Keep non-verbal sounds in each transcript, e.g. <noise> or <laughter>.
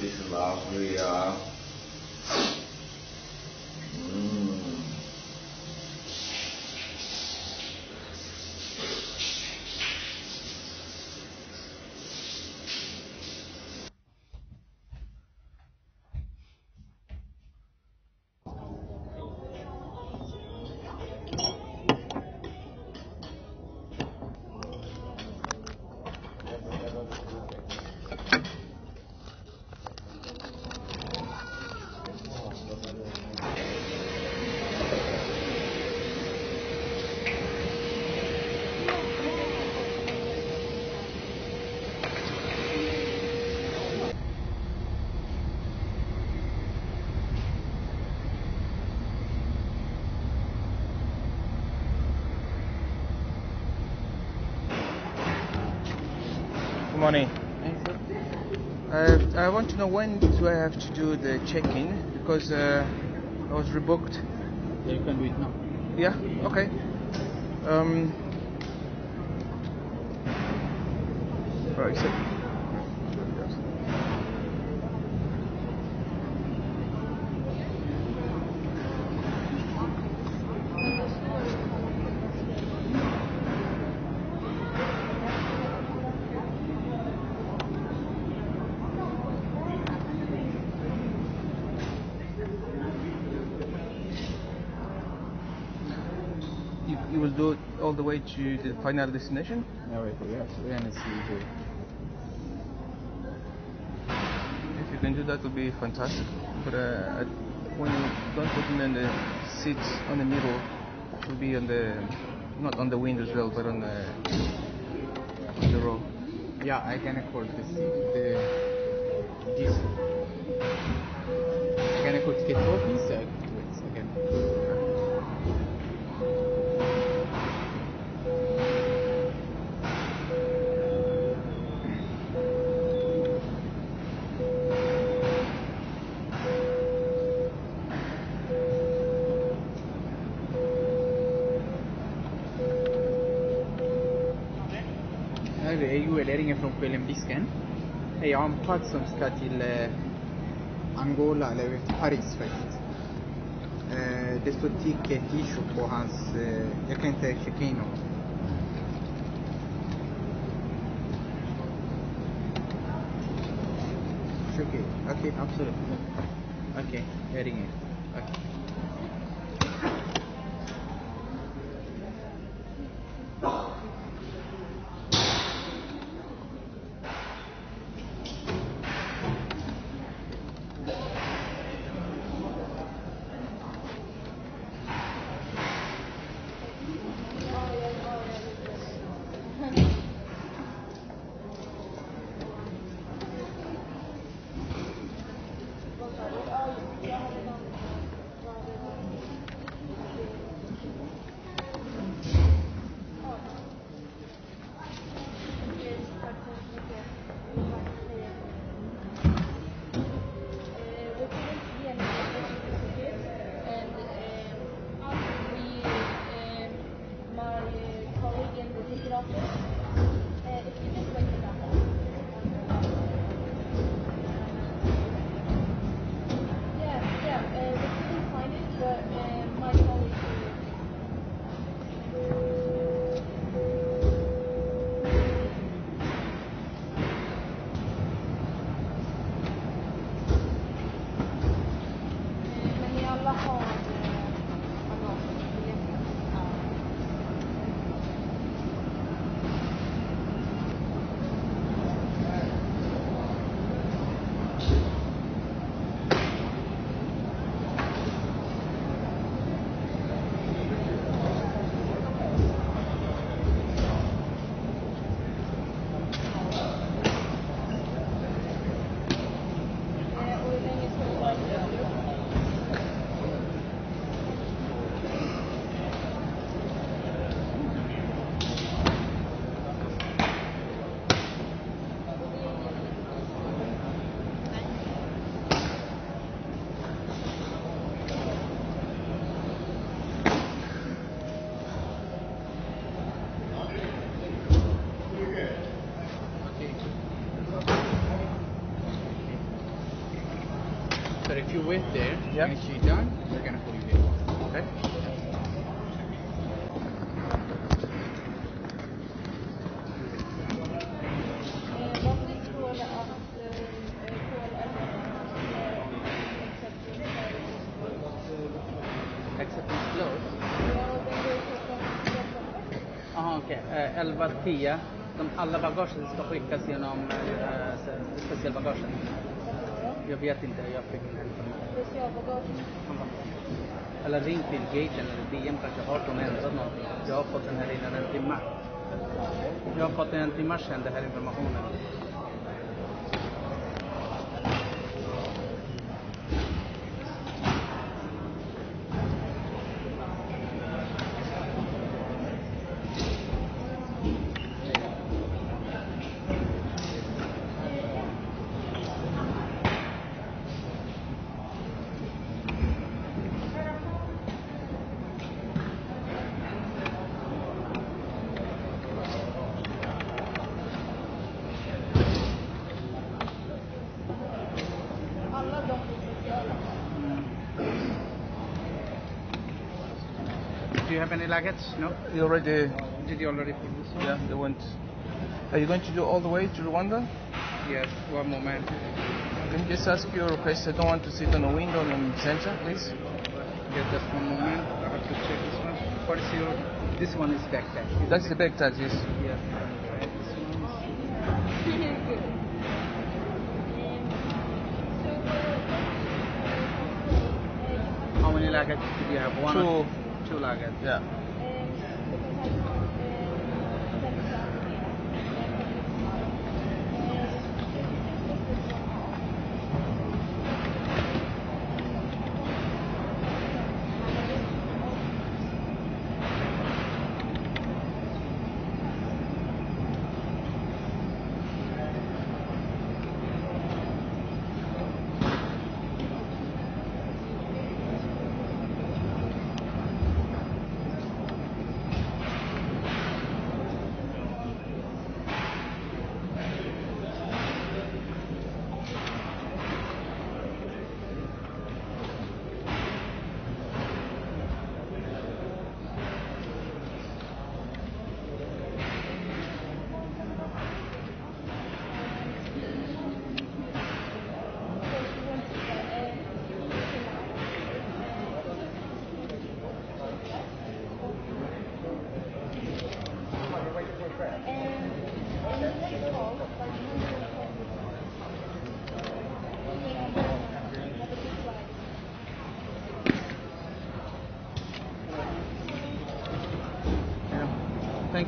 lite Latvia. Mm. Morning. Uh, I want to know when do I have to do the check-in because uh, I was rebooked. Yeah, you can do it now. Yeah. Okay. Um. Right. So. You, will do it all the way to the final destination? Yeah, wait, we have to we have to see the If you can do that, would be fantastic. But uh, I- when you don't put them in the seats on the middle, it will be on the not on the window as well, but on the on the row. Yeah, I can afford this. The this. I can afford ticket for this. Uh, wait a second. بيل ام بي سكن هي عم قاتسون سكاتي ل أنغولا ل باريس فايت آه، دستو تيكي تيشو بو هانس آه، يكنت شكينو. شكي. أوكي أبسولوت. أوكي هيرينج أوكي. Eh, 11.10. De, alla bagagen ska skickas genom eh, eh specialbagagen. Jag vet inte, jag fick inte. Specialbagage. Eller ring till gaten eller DM kanske har de ändrat någonting. Jag har fått den här innan en timme. Jag har fått den en timme sedan, den här informationen. Have any luggage? No? You already, Did you already put this one? yeah, they went. Are you going to do all the way to Luanda? Yes, one moment. Can you just ask your request? I don't want to sit on a window in center, please. Yes, just one moment. I have to check this one. What is your... This one is backpack. isn't That's the tag, yes. Yes. This one is- Good. How many luggage did you have? One or two luggage. Yeah.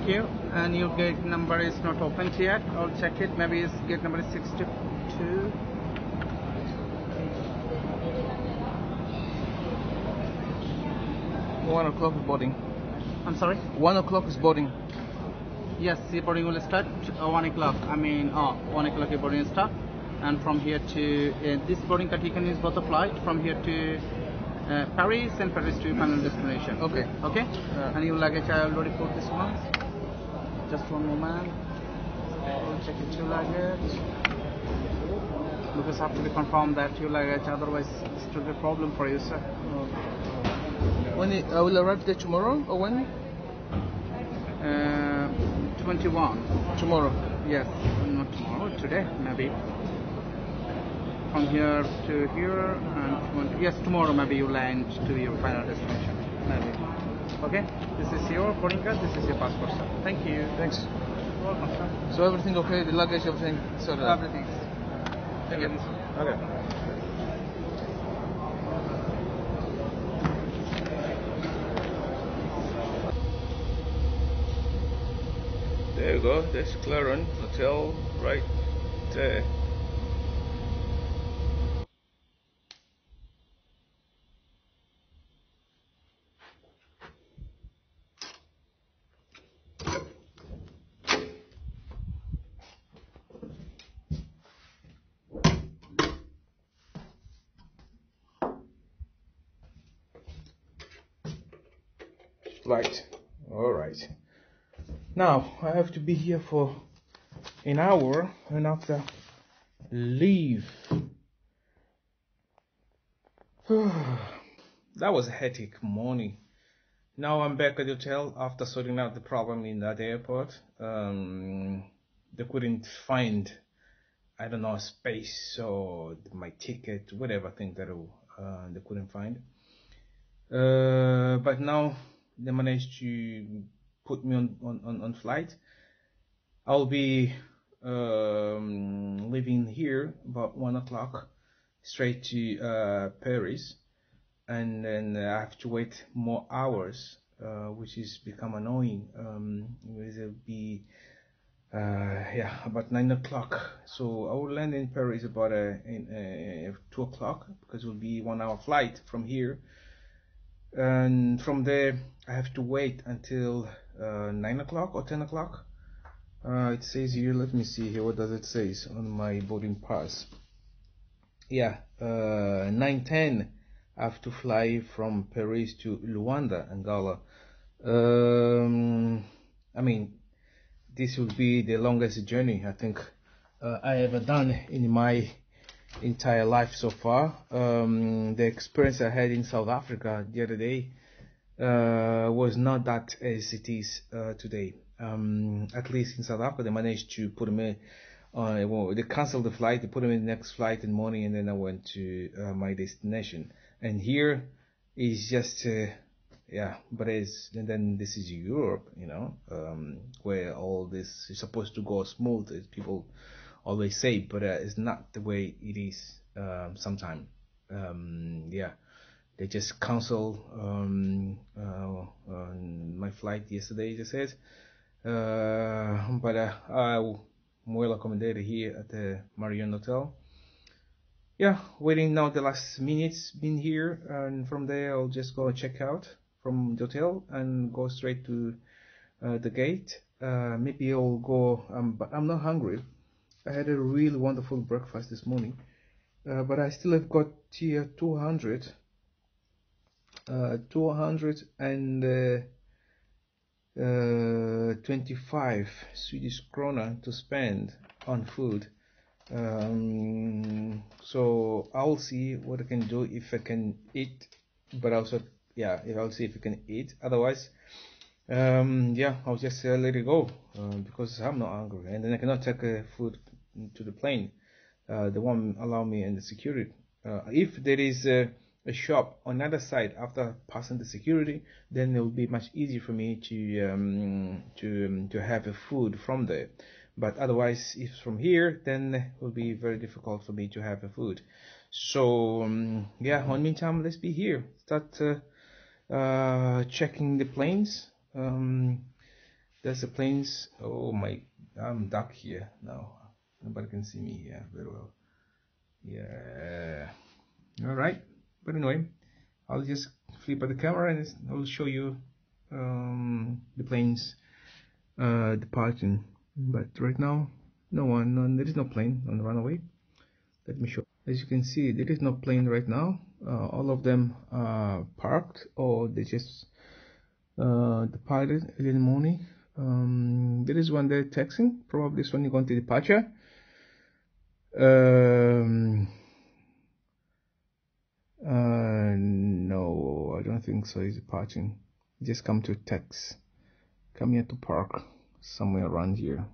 You. And your gate number is not opened yet. I'll check it. Maybe it's gate number is 62. One o'clock is boarding. I'm sorry? One o'clock is boarding. Yes, the boarding will start uh, 1 o'clock. I mean, oh, 1 o'clock the boarding start. And from here to uh, this boarding card, you can use both the flight from here to uh, Paris and Paris to your final destination. Okay. Okay? Yeah. And your luggage, I already put this one. Just one moment. Check it your luggage. Because have to be confirmed that your luggage, otherwise it will be a problem for you, sir. When it, I will arrive there tomorrow or when? Uh, 21. Tomorrow. Yes, not tomorrow, today maybe. From here to here and 20, yes, tomorrow maybe you land to your final destination. Maybe. Okay, this is your boarding card, this is your passport, sir. Thank you. Thanks. You're welcome, sir. So everything okay? The luggage, everything sorted out? Everything. Thank you. Okay. There you go. There's Clarion Hotel right there. Right. All right. Now I have to be here for an hour and after leave. <sighs> that was a hectic morning. Now I'm back at the hotel after sorting out the problem in that airport. Um, they couldn't find, I don't know, space or my ticket, whatever thing that uh, they couldn't find. Uh, but now they managed to put me on, on, on, flight. I'll be um, leaving here about one o'clock straight to uh, Paris and then I have to wait more hours, uh, which is become annoying. Um, it will be uh, yeah about nine o'clock. So I will land in Paris about uh, in, uh, two o'clock because it will be one hour flight from here, and from there I have to wait until uh, nine o'clock or ten o'clock. Uh, it says here. Let me see here. What does it say on my boarding pass? Yeah, nine ten I have to fly from Paris to Luanda, Angola. Um, I mean, this will be the longest journey I think uh, I ever done in my entire life so far. Um, the experience I had in South Africa the other day uh, was not that as it is uh, today. Um, at least in South Africa, they managed to put me on. Well, they canceled the flight. They put me in the next flight in the morning, and then I went to uh, my destination and here is just uh, yeah but it's and then this is Europe you know um, where all this is supposed to go smooth as always say but uh, it's not the way it is um, sometimes um, yeah they just cancel um, uh, my flight yesterday they said uh, but uh, I'm well accommodated here at the Marriott Hotel yeah, waiting now the last minutes been here, and from there I'll just go check out from the hotel and go straight to uh, the gate. Uh, maybe I'll go, but I'm not hungry. I had a really wonderful breakfast this morning, uh, but I still have got here 200, uh, 225 uh, Swedish krona to spend on food. Um, so I'll see what I can do if I can eat but also yeah I'll see if I can eat. Otherwise um, yeah I'll just uh, let it go uh, because I'm not hungry and then I cannot take uh, food to the plane uh, the one allow me in the security uh, if there is a, a shop on the other side after passing the security then it will be much easier for me to um, to um, to have a food from there. But otherwise if from here then it will be very difficult for me to have a food. So um, yeah on meantime let's be here. Start uh, uh, checking the planes. Um, there's the planes. Oh my I'm dark here now nobody can see me here very well. Yeah. All right. But anyway I'll just flip at the camera and I'll show you um, the planes uh, departing. But right now no one no, there is no plane on the runway. Let me show. As you can see there is no plane right now. Uh, all of them are parked or they just uh, departed early in the morning. Um, there is one there taxing probably this one is going to departure um, uh, no I don't think so he's departing just come to tax come here to park somewhere around here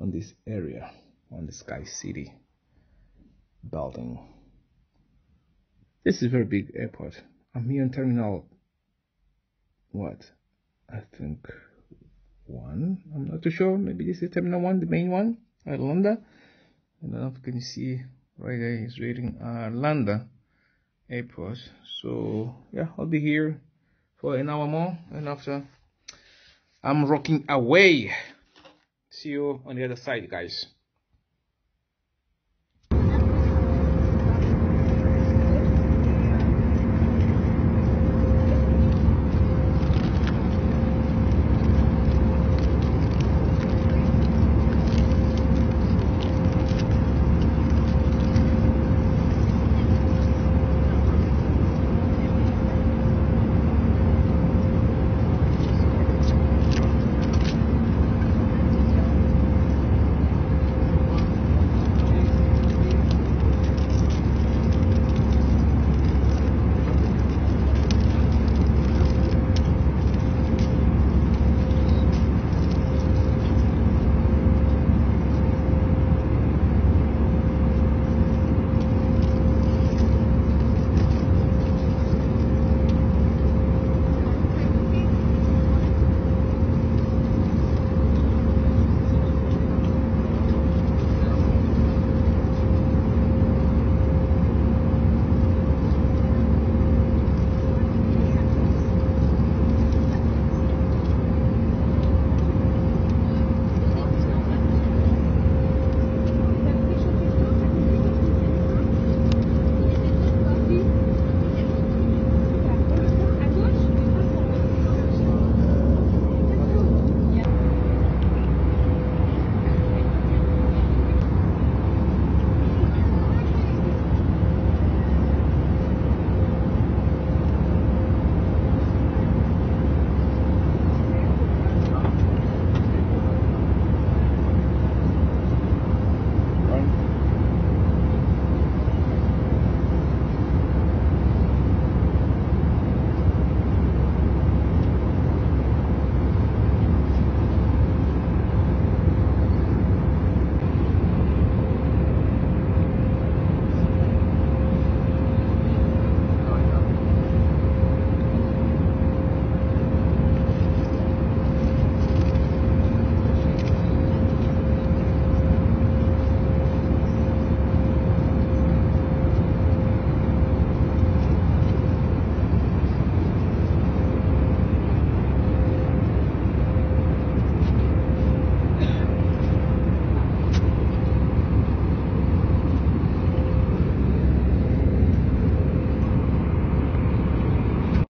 on this area on the Sky City building. This is a very big airport. I'm here in terminal what? I think one. I'm not too sure. Maybe this is terminal one, the main one, Arlanda. I don't know if you can see right there is reading Arlanda uh, Airport. So yeah, I'll be here for an hour more and after I'm rocking away. See you on the other side, guys.